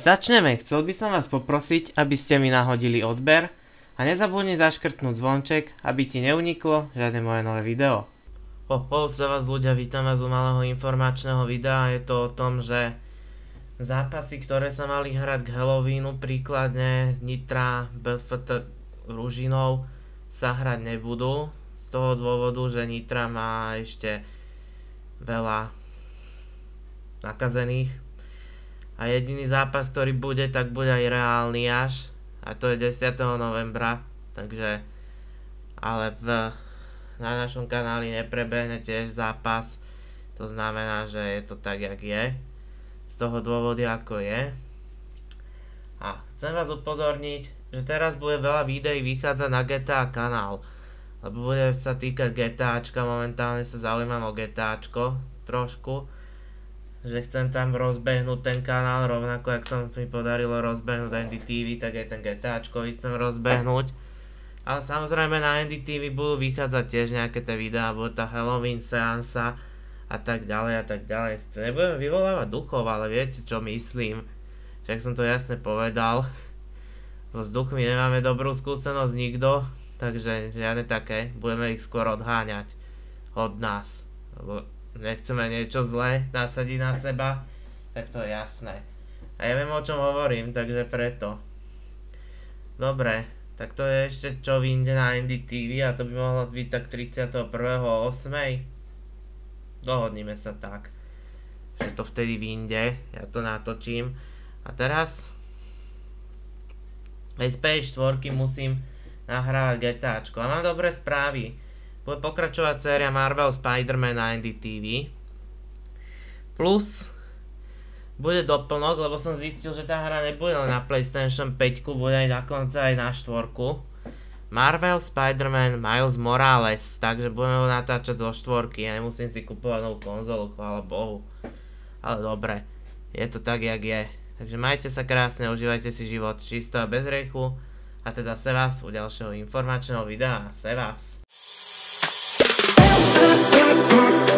Začneme, chcel by som vás poprosiť, aby ste mi nahodili odber a nezabudni zaškrtnúť zvonček, aby ti neuniklo žiadne moje nové video. Po ho, sa vás ľudia, vítam vás u malého informačného videa. Je to o tom, že zápasy, ktoré sa mali hrať k Halloweenu, príkladne Nitra, BFT, Ružinov, sa hrať nebudú. Z toho dôvodu, že Nitra má ešte veľa nakazených a jediný zápas, ktorý bude, tak bude aj reálny až a to je 10. novembra, takže ale v, na našom kanáli neprebehne tiež zápas, to znamená, že je to tak, jak je, z toho dôvodu, ako je. A chcem vás upozorniť, že teraz bude veľa videí vychádzať na GTA kanál, lebo bude sa týkať GTAčka, momentálne sa zaujímam o GTAčko trošku, že chcem tam rozbehnúť ten kanál, rovnako jak som mi podarilo rozbehnúť NDTV, tak aj ten GTAčkový chcem rozbehnúť. Ale samozrejme na NDTV budú vychádzať tiež nejaké tie videá, bude tá Halloween seansa a tak ďalej a tak ďalej. Nebudem vyvolávať duchov, ale viete čo myslím. Však som to jasne povedal. S duchmi nemáme dobrú skúsenosť nikto, takže žiadne také, budeme ich skôr odháňať od nás. Lebo nechceme niečo zlé nasadiť na seba, tak to je jasné. A ja viem o čom hovorím, takže preto. Dobre, tak to je ešte čo vyjde na NDTV a to by mohlo byť tak 31.8. Dohodnime sa tak, že to vtedy vyjde, ja to natočím. A teraz aj z PS4 musím nahrávať GTAčko. A mám dobré správy bude pokračovať séria Marvel Spider-Man na NDTV. Plus bude doplnok, lebo som zistil, že tá hra nebude len na PlayStation 5, bude aj na konca aj na 4. Marvel, Spider-Man, Miles Morales, takže budeme ho natáčať do štvorky, ja nemusím si kupovať novú konzolu, chvála Bohu. Ale dobre, je to tak, jak je. Takže majte sa krásne, užívajte si život čisto a bez rechu. A teda se vás u ďalšieho informačného videa. Se vás. back.